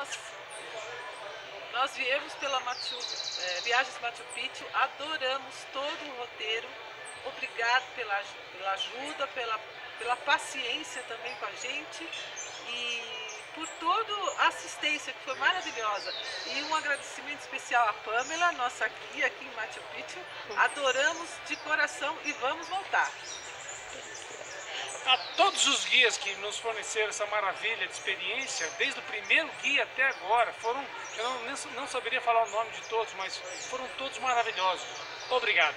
nós, nós viemos pela Machu, é, Viagens Machu Picchu, adoramos todo o roteiro. Obrigado pela, pela ajuda, pela, pela paciência também com a gente e por toda a assistência que foi maravilhosa. E um agradecimento especial à Pamela, nossa guia aqui em Machu Picchu. Adoramos de coração e vamos voltar a todos os guias que nos forneceram essa maravilha de experiência, desde o primeiro guia até agora, foram, eu não, não saberia falar o nome de todos, mas foram todos maravilhosos. Obrigado.